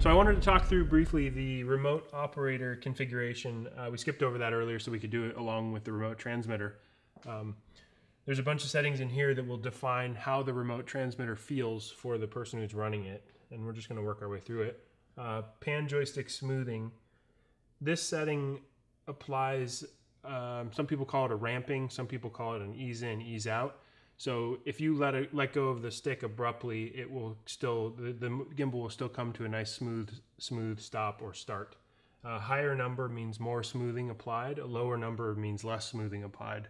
So I wanted to talk through briefly the remote operator configuration. Uh, we skipped over that earlier so we could do it along with the remote transmitter. Um, there's a bunch of settings in here that will define how the remote transmitter feels for the person who's running it. And we're just gonna work our way through it. Uh, pan joystick smoothing. This setting applies, um, some people call it a ramping, some people call it an ease in, ease out. So if you let it let go of the stick abruptly, it will still the, the gimbal will still come to a nice smooth smooth stop or start. A higher number means more smoothing applied. A lower number means less smoothing applied.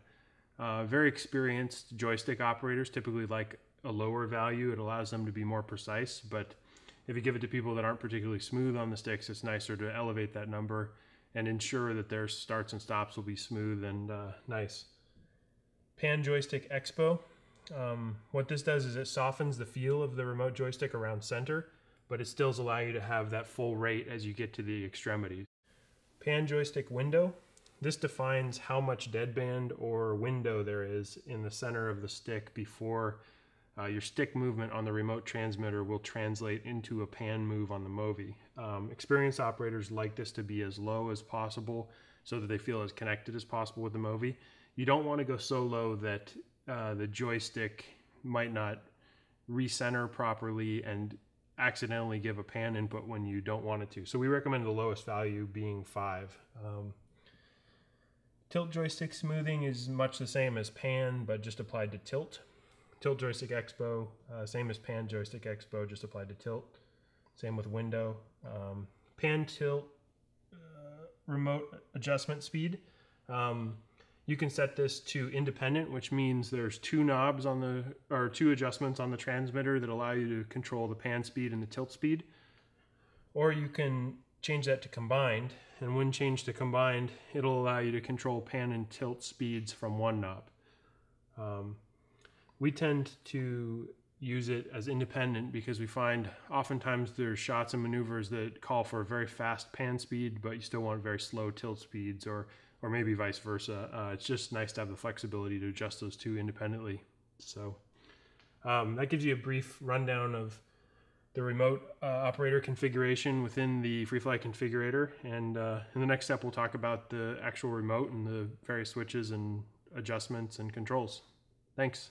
Uh, very experienced joystick operators typically like a lower value. It allows them to be more precise. But if you give it to people that aren't particularly smooth on the sticks, it's nicer to elevate that number and ensure that their starts and stops will be smooth and uh, nice. Pan Joystick Expo um, what this does is it softens the feel of the remote joystick around center, but it still allows you to have that full rate as you get to the extremities. Pan joystick window. This defines how much deadband or window there is in the center of the stick before uh, your stick movement on the remote transmitter will translate into a pan move on the Movi. Um, experienced operators like this to be as low as possible so that they feel as connected as possible with the Movi. You don't want to go so low that uh, the joystick might not recenter properly and accidentally give a pan input when you don't want it to. So we recommend the lowest value being five. Um, tilt joystick smoothing is much the same as pan, but just applied to tilt. Tilt joystick expo, uh, same as pan joystick expo, just applied to tilt. Same with window. Um, pan tilt uh, remote adjustment speed. Um, you can set this to independent, which means there's two knobs on the, or two adjustments on the transmitter that allow you to control the pan speed and the tilt speed. Or you can change that to combined, and when changed to combined, it'll allow you to control pan and tilt speeds from one knob. Um, we tend to use it as independent because we find oftentimes there's shots and maneuvers that call for a very fast pan speed, but you still want very slow tilt speeds or or maybe vice versa. Uh, it's just nice to have the flexibility to adjust those two independently. So um, that gives you a brief rundown of the remote uh, operator configuration within the FreeFly configurator. And uh, in the next step, we'll talk about the actual remote and the various switches and adjustments and controls. Thanks.